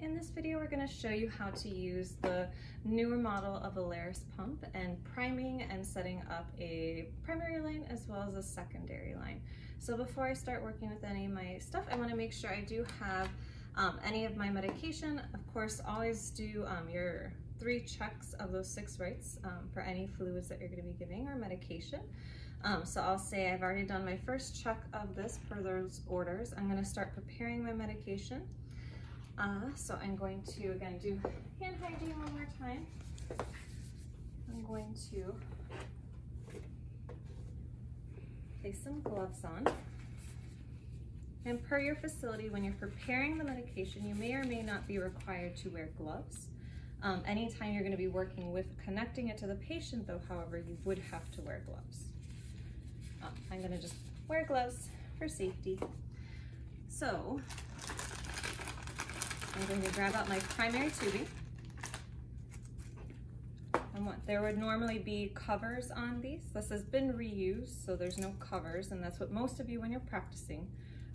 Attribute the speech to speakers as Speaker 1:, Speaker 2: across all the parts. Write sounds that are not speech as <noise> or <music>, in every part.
Speaker 1: In this video we're going to show you how to use the newer model of Alaris pump and priming and setting up a primary line as well as a secondary line. So before I start working with any of my stuff, I want to make sure I do have um, any of my medication. Of course, always do um, your three checks of those six rights um, for any fluids that you're going to be giving or medication. Um, so I'll say I've already done my first check of this per those orders. I'm going to start preparing my medication. Uh, so I'm going to, again, do hand hygiene one more time. I'm going to place some gloves on. And per your facility, when you're preparing the medication, you may or may not be required to wear gloves. Um, anytime you're gonna be working with connecting it to the patient though, however, you would have to wear gloves. Um, I'm gonna just wear gloves for safety. So I'm going to grab out my primary tubing. And what there would normally be covers on these. This has been reused, so there's no covers, and that's what most of you when you're practicing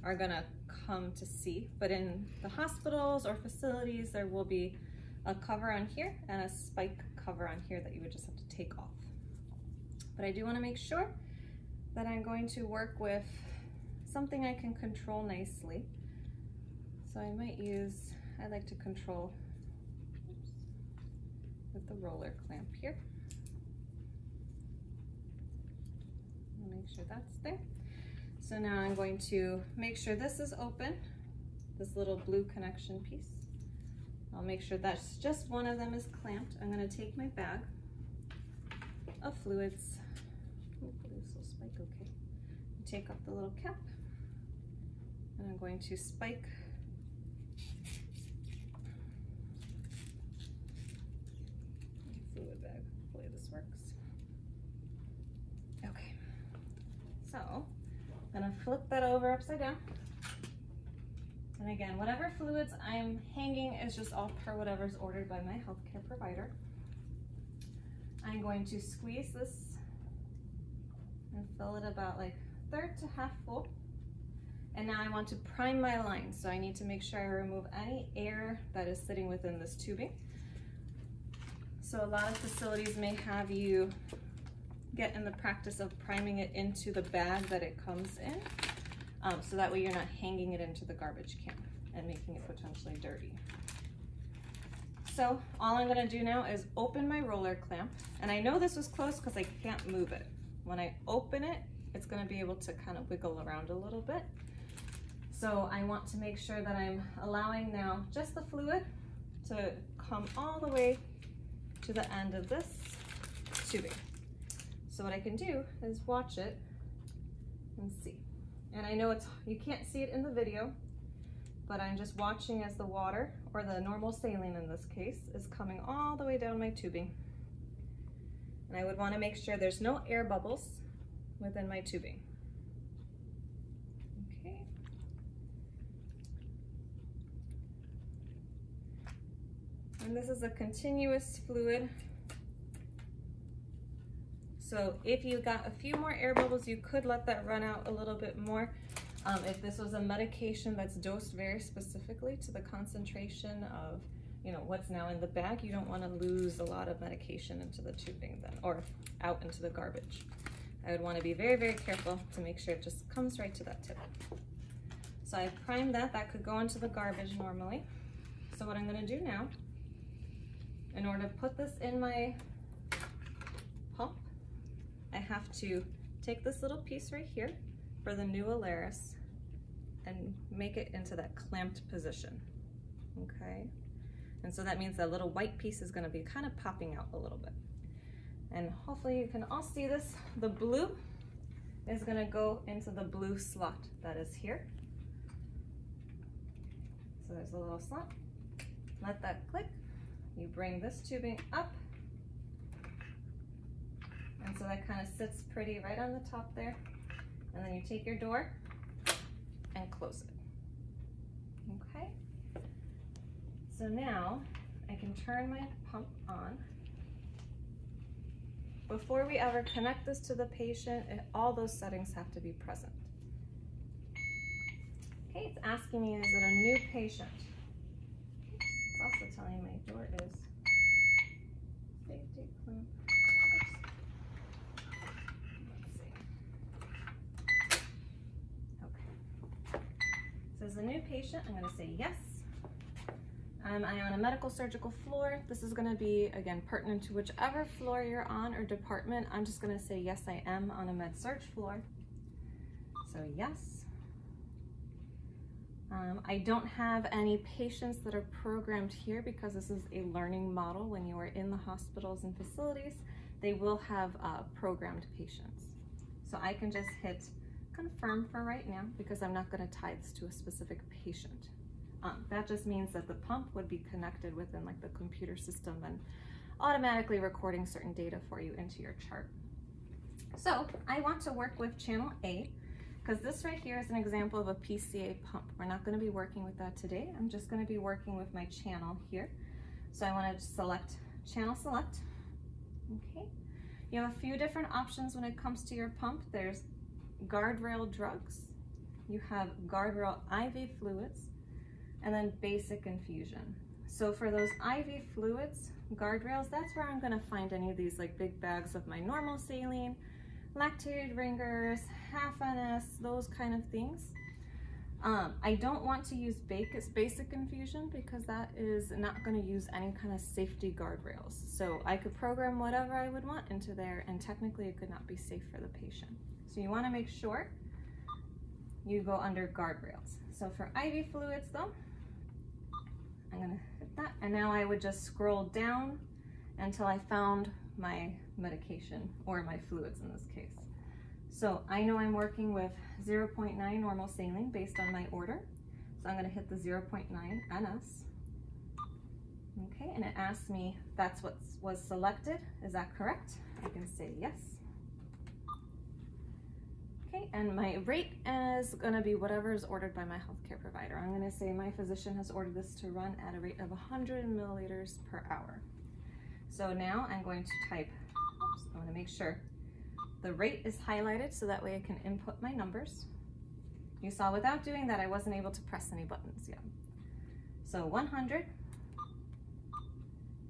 Speaker 1: are gonna come to see. But in the hospitals or facilities, there will be a cover on here and a spike cover on here that you would just have to take off. But I do wanna make sure that I'm going to work with something I can control nicely. So I might use I like to control with the roller clamp here. Make sure that's there. So now I'm going to make sure this is open, this little blue connection piece. I'll make sure that's just one of them is clamped. I'm gonna take my bag of fluids. Hopefully this will spike okay. Take off the little cap and I'm going to spike So I'm gonna flip that over upside down. And again, whatever fluids I'm hanging is just all per whatever's ordered by my healthcare provider. I'm going to squeeze this and fill it about like third to half full. And now I want to prime my line. So I need to make sure I remove any air that is sitting within this tubing. So a lot of facilities may have you get in the practice of priming it into the bag that it comes in. Um, so that way you're not hanging it into the garbage can and making it potentially dirty. So all I'm gonna do now is open my roller clamp. And I know this was close because I can't move it. When I open it, it's gonna be able to kind of wiggle around a little bit. So I want to make sure that I'm allowing now just the fluid to come all the way to the end of this tubing. So what I can do is watch it and see. And I know it's you can't see it in the video, but I'm just watching as the water, or the normal saline in this case, is coming all the way down my tubing. And I would want to make sure there's no air bubbles within my tubing. Okay. And this is a continuous fluid so if you got a few more air bubbles, you could let that run out a little bit more. Um, if this was a medication that's dosed very specifically to the concentration of you know what's now in the bag, you don't want to lose a lot of medication into the tubing then, or out into the garbage. I would want to be very, very careful to make sure it just comes right to that tip. So I primed that, that could go into the garbage normally. So what I'm gonna do now, in order to put this in my I have to take this little piece right here for the new Alaris and make it into that clamped position, okay? And so that means that little white piece is gonna be kind of popping out a little bit. And hopefully you can all see this. The blue is gonna go into the blue slot that is here. So there's a little slot. Let that click. You bring this tubing up and so that kind of sits pretty right on the top there. And then you take your door and close it. Okay. So now I can turn my pump on. Before we ever connect this to the patient, all those settings have to be present. Okay, it's asking me, is it a new patient? A new patient, I'm gonna say yes. Am I on a medical surgical floor? This is gonna be, again, pertinent to whichever floor you're on or department. I'm just gonna say, yes, I am on a med surg floor. So yes. Um, I don't have any patients that are programmed here because this is a learning model. When you are in the hospitals and facilities, they will have uh, programmed patients. So I can just hit confirm for right now because I'm not gonna tie this to a specific patient. Um, that just means that the pump would be connected within like the computer system and automatically recording certain data for you into your chart. So I want to work with channel A because this right here is an example of a PCA pump. We're not going to be working with that today. I'm just going to be working with my channel here. So I want to select channel select. Okay. You have a few different options when it comes to your pump. There's guardrail drugs. You have guardrail IV fluids and then basic infusion. So for those IV fluids, guardrails, that's where I'm gonna find any of these like big bags of my normal saline, lactated ringers, half NS, those kind of things. Um, I don't want to use basic infusion because that is not going to use any kind of safety guardrails. So I could program whatever I would want into there and technically it could not be safe for the patient. So you want to make sure you go under guardrails. So for IV fluids though, I'm gonna hit that. And now I would just scroll down until I found my medication or my fluids in this case. So I know I'm working with 0.9 normal saline based on my order. So I'm gonna hit the 0.9 NS. Okay, and it asks me that's what was selected. Is that correct? I can say yes. Okay, and my rate is gonna be whatever is ordered by my healthcare provider. I'm gonna say my physician has ordered this to run at a rate of 100 milliliters per hour. So now I'm going to type, oops, I wanna make sure the rate is highlighted so that way I can input my numbers. You saw without doing that, I wasn't able to press any buttons yet. So 100,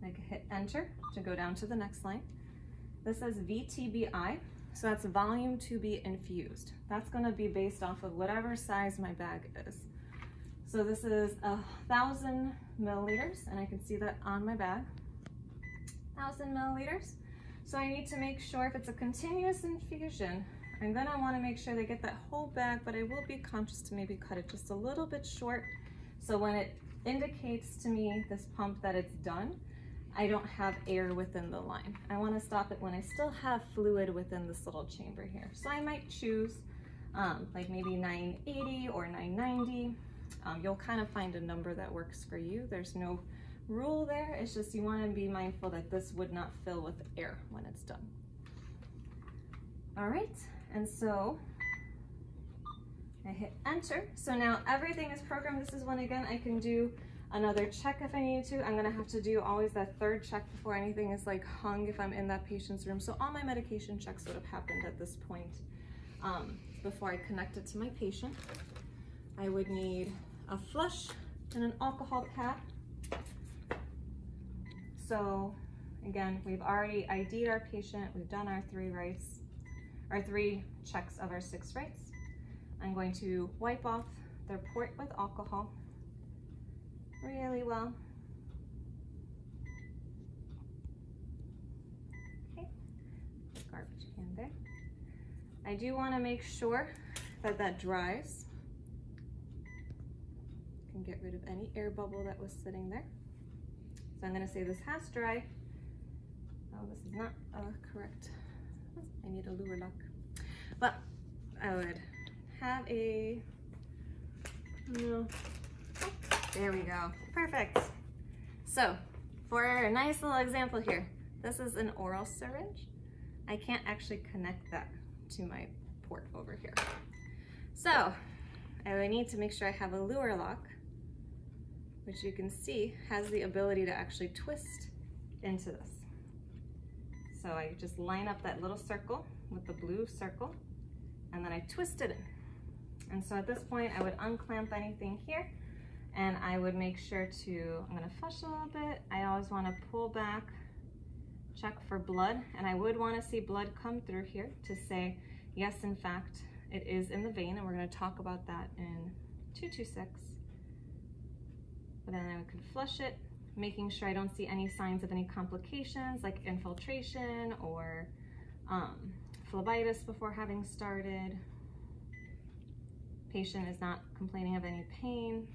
Speaker 1: I can hit enter to go down to the next line. This says VTBI, so that's volume to be infused. That's gonna be based off of whatever size my bag is. So this is a thousand milliliters, and I can see that on my bag. Thousand milliliters. So I need to make sure if it's a continuous infusion, I'm gonna wanna make sure they get that whole bag, but I will be conscious to maybe cut it just a little bit short. So when it indicates to me, this pump, that it's done, I don't have air within the line. I wanna stop it when I still have fluid within this little chamber here. So I might choose um, like maybe 980 or 990. Um, you'll kind of find a number that works for you. There's no rule there. It's just you wanna be mindful that this would not fill with air when it's done. All right, and so I hit enter. So now everything is programmed. This is one again I can do another check if I need to. I'm gonna have to do always that third check before anything is like hung if I'm in that patient's room. So all my medication checks would have happened at this point um, before I connect it to my patient. I would need a flush and an alcohol pad. So again, we've already ID'd our patient. We've done our three rights, our three checks of our six rights. I'm going to wipe off their port with alcohol really well. Okay, garbage can there. I do want to make sure that that dries. Can get rid of any air bubble that was sitting there. So I'm going to say this has dried. Oh, this is not uh, correct. I need a luer lock. But I would have a, no, there we go, perfect. So for a nice little example here, this is an oral syringe. I can't actually connect that to my port over here. So I need to make sure I have a luer lock, which you can see has the ability to actually twist into this. So I just line up that little circle with the blue circle, and then I twist it in. And so at this point, I would unclamp anything here, and I would make sure to, I'm gonna fush a little bit. I always wanna pull back, check for blood, and I would wanna see blood come through here to say, yes, in fact, it is in the vein, and we're gonna talk about that in 226. Then I can flush it, making sure I don't see any signs of any complications like infiltration or um, phlebitis before having started. Patient is not complaining of any pain.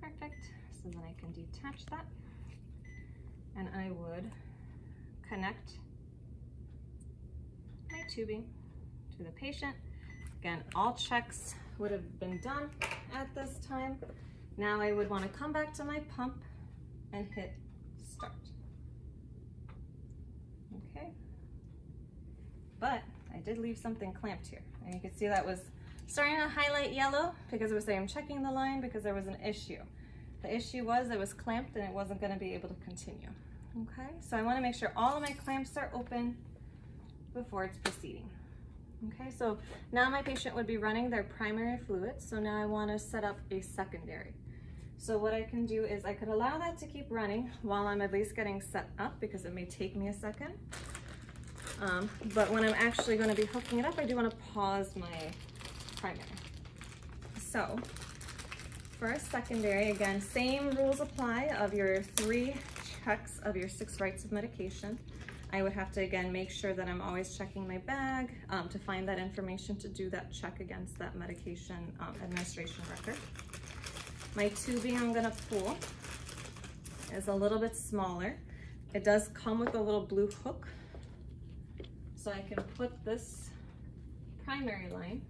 Speaker 1: Perfect. So then I can detach that and I would connect my tubing to the patient. Again, all checks would have been done at this time. Now I would want to come back to my pump and hit start. Okay. But I did leave something clamped here. And you can see that was starting to highlight yellow because it was saying I'm checking the line because there was an issue. The issue was it was clamped and it wasn't going to be able to continue. Okay, so I want to make sure all of my clamps are open before it's proceeding. Okay, so now my patient would be running their primary fluid, so now I want to set up a secondary. So what I can do is I could allow that to keep running while I'm at least getting set up because it may take me a second. Um, but when I'm actually going to be hooking it up, I do want to pause my primary. So for a secondary, again, same rules apply of your three checks of your six rights of medication. I would have to, again, make sure that I'm always checking my bag um, to find that information to do that check against that medication um, administration record. My tubing I'm gonna pull is a little bit smaller. It does come with a little blue hook. So I can put this primary line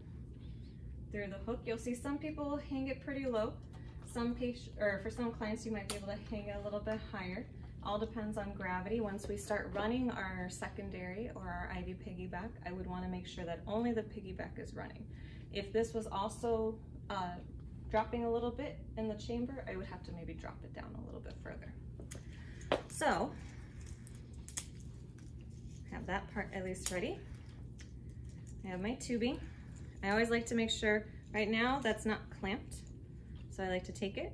Speaker 1: through the hook. You'll see some people hang it pretty low. Some patient, or for some clients, you might be able to hang it a little bit higher. All depends on gravity. Once we start running our secondary or our IV piggyback, I would wanna make sure that only the piggyback is running. If this was also uh, dropping a little bit in the chamber, I would have to maybe drop it down a little bit further. So, have that part at least ready. I have my tubing. I always like to make sure, right now that's not clamped. So I like to take it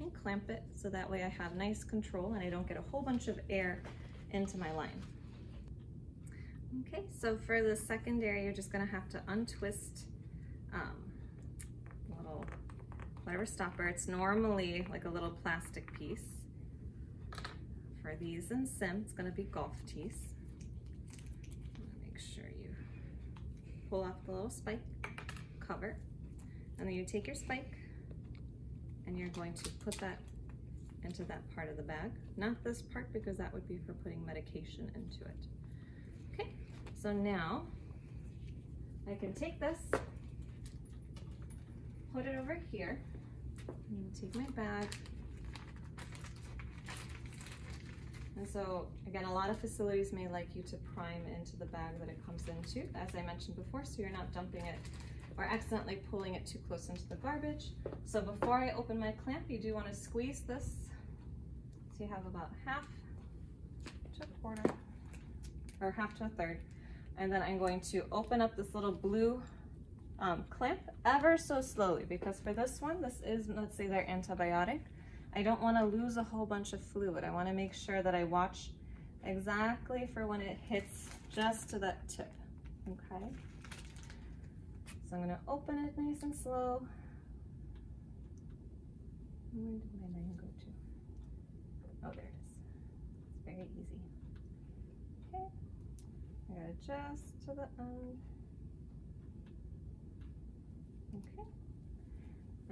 Speaker 1: and clamp it so that way I have nice control and I don't get a whole bunch of air into my line. Okay, so for the secondary, you're just gonna have to untwist um, whatever stopper. It's normally like a little plastic piece. For these and sim, it's gonna be golf tees. Make sure you pull off the little spike cover, and then you take your spike and you're going to put that into that part of the bag. Not this part because that would be for putting medication into it. Okay, so now I can take this, put it over here, take my bag. And so again, a lot of facilities may like you to prime into the bag that it comes into, as I mentioned before, so you're not dumping it or accidentally pulling it too close into the garbage. So before I open my clamp, you do want to squeeze this. So you have about half to a quarter, or half to a third. And then I'm going to open up this little blue um, clamp ever so slowly because for this one, this is, let's say their antibiotic. I don't want to lose a whole bunch of fluid. I want to make sure that I watch exactly for when it hits just to that tip, okay? So I'm going to open it nice and slow. Where did my line go to? Oh, there it is. It's very easy. Okay, I got it just to the end. Okay.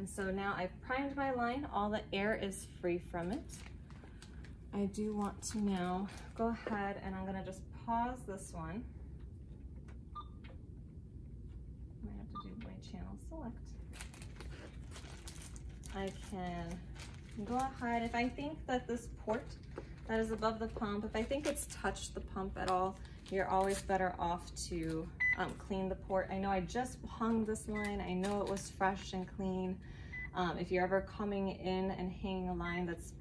Speaker 1: And so now I've primed my line, all the air is free from it. I do want to now go ahead and I'm gonna just pause this one. I have to do my channel select. I can go ahead, if I think that this port that is above the pump, if I think it's touched the pump at all, you're always better off to um, clean the port. I know I just hung this line. I know it was fresh and clean. Um, if you're ever coming in and hanging a line that's,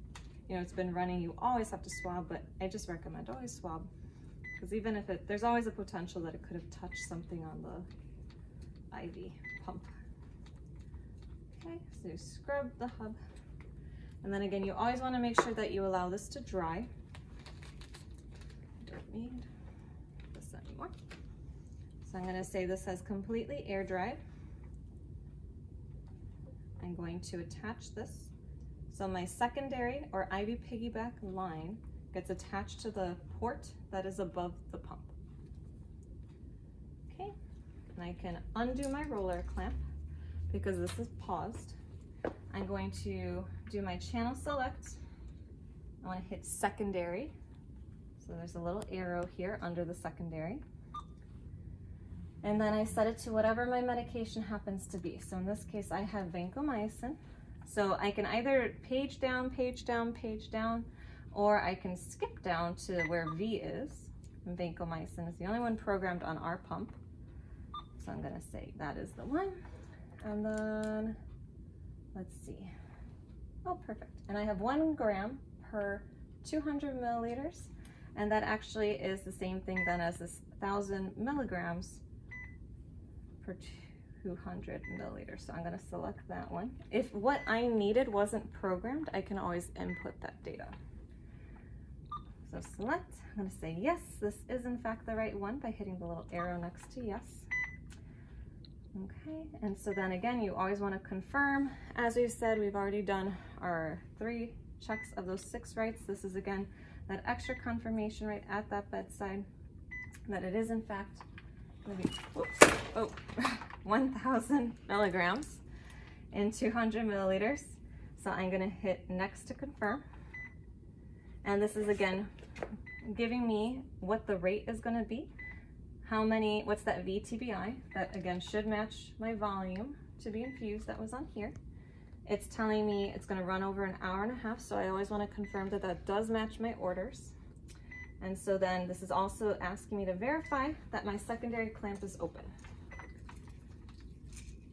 Speaker 1: you know, it's been running, you always have to swab, but I just recommend always swab. Because even if it, there's always a potential that it could have touched something on the IV pump. Okay, so you scrub the hub. And then again, you always want to make sure that you allow this to dry. Don't need. So I'm going to say this has completely air dried. I'm going to attach this. So my secondary or IV piggyback line gets attached to the port that is above the pump. Okay, and I can undo my roller clamp because this is paused. I'm going to do my channel select. I want to hit secondary. So there's a little arrow here under the secondary. And then I set it to whatever my medication happens to be. So in this case, I have vancomycin. So I can either page down, page down, page down, or I can skip down to where V is. And vancomycin is the only one programmed on our pump. So I'm gonna say that is the one. And then, let's see. Oh, perfect. And I have one gram per 200 milliliters. And that actually is the same thing then as this 1,000 milligrams per 200 milliliters. So I'm gonna select that one. If what I needed wasn't programmed, I can always input that data. So select, I'm gonna say yes, this is in fact the right one by hitting the little arrow next to yes. Okay, and so then again, you always wanna confirm. As we've said, we've already done our three checks of those six rights. This is again, that extra confirmation right at that bedside that it is in fact maybe, whoops, oh, <laughs> 1,000 milligrams in 200 milliliters. So I'm gonna hit next to confirm. And this is again, giving me what the rate is gonna be, how many, what's that VTBI, that again should match my volume to be infused that was on here. It's telling me it's gonna run over an hour and a half, so I always wanna confirm that that does match my orders. And so then this is also asking me to verify that my secondary clamp is open.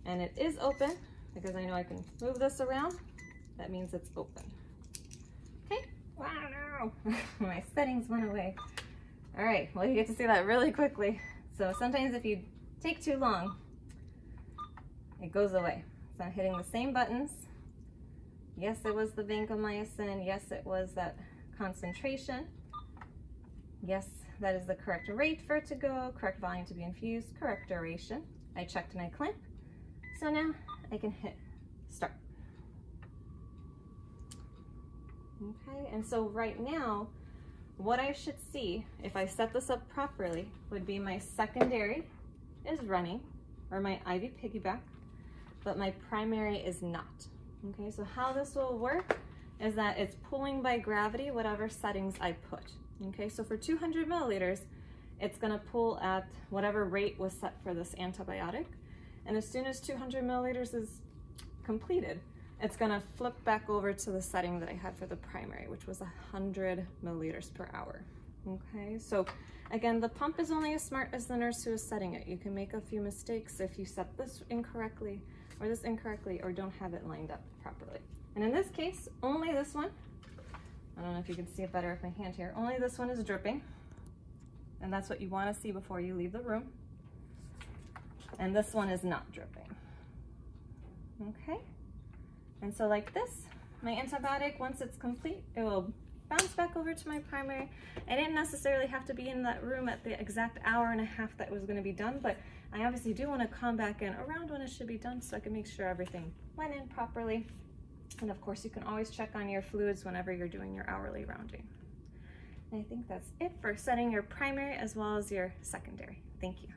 Speaker 1: And it is open because I know I can move this around. That means it's open. Okay, wow, no, <laughs> my settings went away. All right, well you get to see that really quickly. So sometimes if you take too long, it goes away. So I'm hitting the same buttons. Yes, it was the vancomycin. Yes, it was that concentration. Yes, that is the correct rate for it to go, correct volume to be infused, correct duration. I checked my clamp. So now I can hit start. Okay, and so right now, what I should see, if I set this up properly, would be my secondary is running, or my IV piggyback, but my primary is not. Okay, so how this will work is that it's pulling by gravity whatever settings I put. Okay, so for 200 milliliters, it's gonna pull at whatever rate was set for this antibiotic. And as soon as 200 milliliters is completed, it's gonna flip back over to the setting that I had for the primary, which was 100 milliliters per hour. Okay, so again, the pump is only as smart as the nurse who is setting it. You can make a few mistakes if you set this incorrectly or this incorrectly or don't have it lined up properly. And in this case, only this one I don't know if you can see it better with my hand here. Only this one is dripping. And that's what you want to see before you leave the room. And this one is not dripping. Okay. And so like this, my antibiotic, once it's complete, it will bounce back over to my primary. I didn't necessarily have to be in that room at the exact hour and a half that it was going to be done, but I obviously do want to come back in around when it should be done so I can make sure everything went in properly. And of course, you can always check on your fluids whenever you're doing your hourly rounding. And I think that's it for setting your primary as well as your secondary. Thank you.